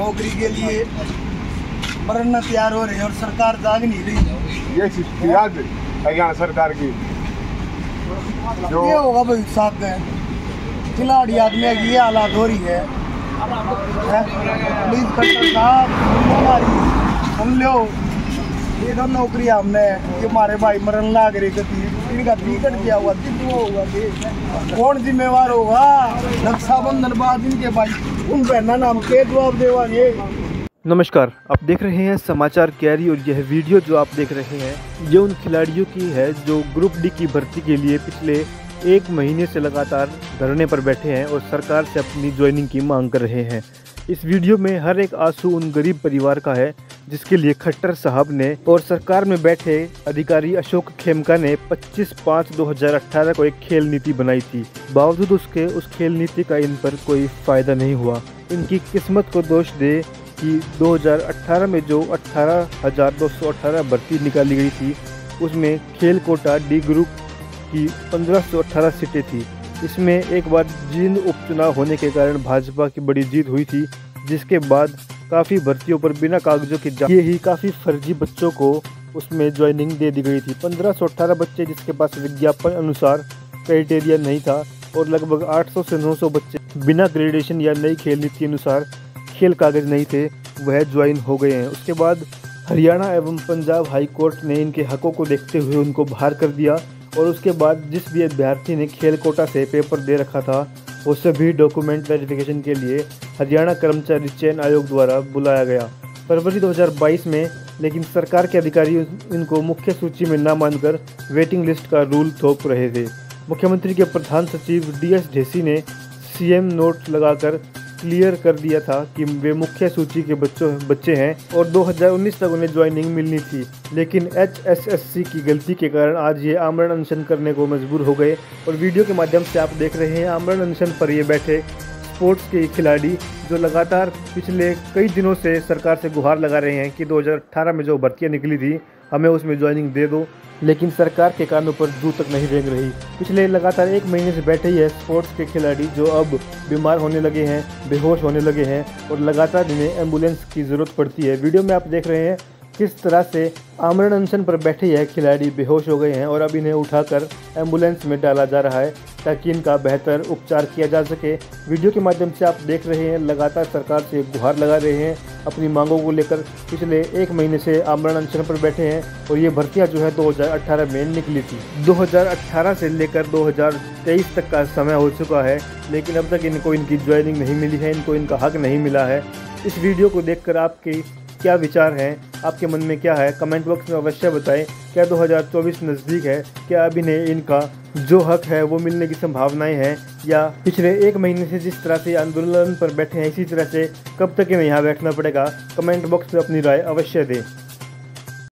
नौकरी के लिए मरना तैयार हो रहे हैं और सरकार जाग नहीं रही। ये याद है हरियाणा सरकार की? जो ये होगा भाई साहब में खिलाड़ी आदमी ये हालात हो रही है। पुलिस प्लीज़ कट्टर साहब हमारी सुन लो नौकरी हमने हमारे भाई मरण थी इनका टिकट क्या हुआ कितना होगा कौन जिम्मेवार होगा? रक्षाबंधन बाद इनके भाई, उन बहना नाम के जवाब नमस्कार, आप देख रहे हैं समाचार कैरी और यह वीडियो जो आप देख रहे हैं, ये उन खिलाड़ियों की है जो ग्रुप डी की भर्ती के लिए पिछले एक महीने से लगातार धरने पर बैठे हैं और सरकार से अपनी ज्वाइनिंग की मांग कर रहे हैं। इस वीडियो में हर एक आँसू उन गरीब परिवार का है जिसके लिए खट्टर साहब ने और सरकार में बैठे अधिकारी अशोक खेमका ने 25 पाँच 2018 को एक खेल नीति बनाई थी। बावजूद उसके उस खेल नीति का इन पर कोई फ़ायदा नहीं हुआ। इनकी किस्मत को दोष दे कि 2018 में जो 18,218 भर्ती निकाली गई थी उसमें खेल कोटा डी ग्रुप की 1518 सीटें थी। इसमें एक बार जींद उपचुनाव होने के कारण भाजपा की बड़ी जीत हुई थी जिसके बाद काफ़ी भर्तियों पर बिना कागजों के ये ही काफ़ी फर्जी बच्चों को उसमें ज्वाइनिंग दे दी गई थी। 1518 बच्चे जिसके पास विज्ञापन अनुसार क्राइटेरिया नहीं था और लगभग 800 से 900 बच्चे बिना ग्रेडेशन या नई खेल नीति अनुसार खेल कागज़ नहीं थे, वह ज्वाइन हो गए हैं। उसके बाद हरियाणा एवं पंजाब हाई कोर्ट ने इनके हकों को देखते हुए उनको बाहर कर दिया और उसके बाद जिस भी अभ्यर्थी ने खेल कोटा से पेपर दे रखा था वो सभी डॉक्यूमेंट वेरिफिकेशन के लिए हरियाणा कर्मचारी चयन आयोग द्वारा बुलाया गया। फरवरी 2022 में, लेकिन सरकार के अधिकारी इनको मुख्य सूची में न मानकर वेटिंग लिस्ट का रूल थोप रहे थे। मुख्यमंत्री के प्रधान सचिव डी एस ढेसी ने सीएम नोट लगाकर क्लियर कर दिया था कि वे मुख्य सूची के बच्चों, बच्चे हैं और 2019 तक उन्हें ज्वाइनिंग मिलनी थी। लेकिन एच की गलती के कारण आज ये आमरण अनशन करने को मजबूर हो गए और वीडियो के माध्यम से आप देख रहे हैं आमरण अनशन पर ये बैठे स्पोर्ट्स के खिलाड़ी जो लगातार पिछले कई दिनों से सरकार से गुहार लगा रहे हैं कि 2018 में जो भर्तियाँ निकली थी हमें उसमें ज्वाइनिंग दे दो। लेकिन सरकार के कानों पर दूर तक नहीं रेंग रही। पिछले लगातार एक महीने से बैठे ही है स्पोर्ट्स के खिलाड़ी जो अब बीमार होने लगे हैं, बेहोश होने लगे हैं और लगातार इन्हें एंबुलेंस की ज़रूरत पड़ती है। वीडियो में आप देख रहे हैं किस तरह से आमरण अनशन पर बैठे यह खिलाड़ी बेहोश हो गए हैं और अब इन्हें उठाकर एंबुलेंस में डाला जा रहा है ताकि इनका बेहतर उपचार किया जा सके। वीडियो के माध्यम से आप देख रहे हैं, लगातार सरकार से गुहार लगा रहे हैं, अपनी मांगों को लेकर पिछले एक महीने से आमरण अनशन पर बैठे हैं और ये भर्तियाँ जो है 2018 में निकली थी। 2018 से लेकर 2023 तक का समय हो चुका है, लेकिन अब तक इनको इनकी ज्वाइनिंग नहीं मिली है, इनको इनका हक नहीं मिला है। इस वीडियो को देखकर आपकी क्या विचार हैं? आपके मन में क्या है? कमेंट बॉक्स में अवश्य बताएँ। क्या 2024 नज़दीक है? क्या अभी इन्हें इनका जो हक है, वो मिलने की संभावनाएँ हैं? या पिछले एक महीने से जिस तरह से आंदोलन पर बैठे हैं, इसी तरह से कब तक इन्हें यहाँ बैठना पड़ेगा? कमेंट बॉक्स में अपनी राय अवश्य दें।